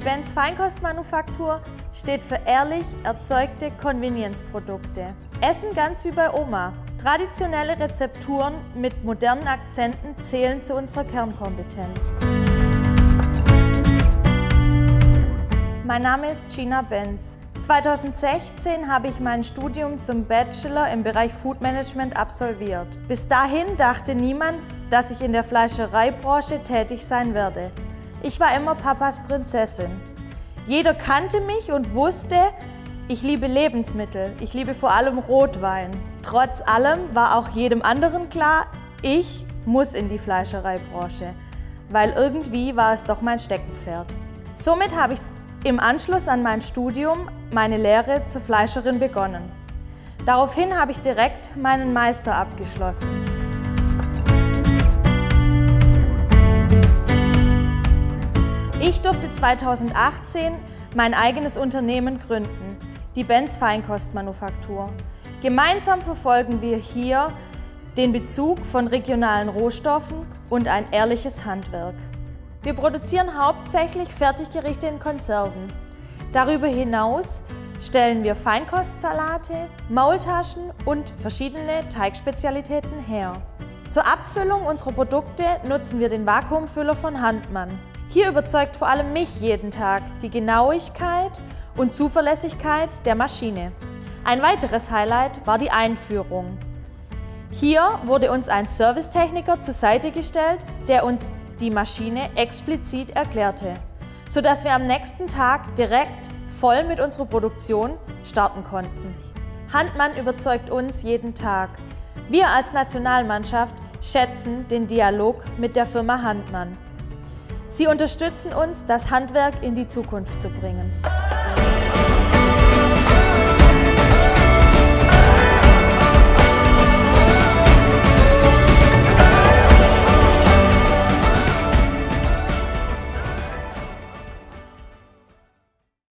Benz Feinkostmanufaktur steht für ehrlich erzeugte Convenience-Produkte. Essen ganz wie bei Oma. Traditionelle Rezepturen mit modernen Akzenten zählen zu unserer Kernkompetenz. Mein Name ist Gina Benz. 2016 habe ich mein Studium zum Bachelor im Bereich Food Management absolviert. Bis dahin dachte niemand, dass ich in der Fleischereibranche tätig sein werde. Ich war immer Papas Prinzessin. Jeder kannte mich und wusste, ich liebe Lebensmittel. Ich liebe vor allem Rotwein. Trotz allem war auch jedem anderen klar, ich muss in die Fleischereibranche, weil irgendwie war es doch mein Steckenpferd. Somit habe ich im Anschluss an mein Studium meine Lehre zur Fleischerin begonnen. Daraufhin habe ich direkt meinen Meister abgeschlossen. Ich durfte 2018 mein eigenes Unternehmen gründen, die Benz Feinkostmanufaktur. Gemeinsam verfolgen wir hier den Bezug von regionalen Rohstoffen und ein ehrliches Handwerk. Wir produzieren hauptsächlich Fertiggerichte in Konserven. Darüber hinaus stellen wir Feinkostsalate, Maultaschen und verschiedene Teigspezialitäten her. Zur Abfüllung unserer Produkte nutzen wir den Vakuumfüller von Handmann. Hier überzeugt vor allem mich jeden Tag die Genauigkeit und Zuverlässigkeit der Maschine. Ein weiteres Highlight war die Einführung. Hier wurde uns ein Servicetechniker zur Seite gestellt, der uns die Maschine explizit erklärte, sodass wir am nächsten Tag direkt voll mit unserer Produktion starten konnten. Handmann überzeugt uns jeden Tag. Wir als Nationalmannschaft schätzen den Dialog mit der Firma Handmann. Sie unterstützen uns, das Handwerk in die Zukunft zu bringen.